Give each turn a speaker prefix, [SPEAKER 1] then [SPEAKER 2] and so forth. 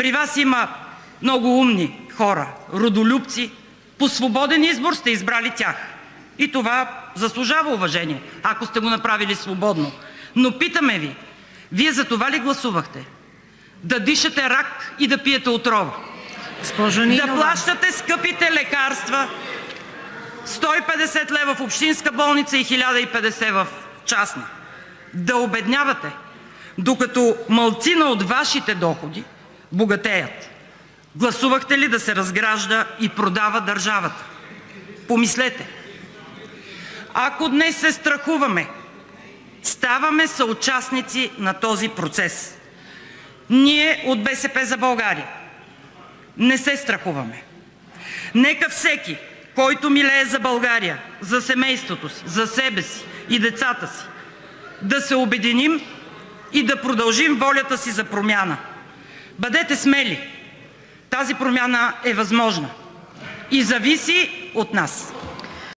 [SPEAKER 1] При Вас има много умни хора, родолюбци, по свободен избор сте избрали тях. И това заслужава уважение, ако сте го направили свободно. Но питаме Ви: Вие за това ли гласувахте – да дишате рак и да пиете отрова, да плащате скъпите лекарства – 150 лв. в общинска болница и 1050 в частна, да обеднявате, докато малцина от Вашите доходи богатеят? Гласувахте ли да се разгражда и продава държавата? Помислете! Ако днес се страхуваме, ставаме съучастници на този процес. Ние от „БСП за България“ не се страхуваме. Нека всеки, който милее за България, за семейството си, за себе си и децата си, да се обединим и да продължим волята си за промяна. Бъдете смели! Тази промяна е възможна и зависи от нас.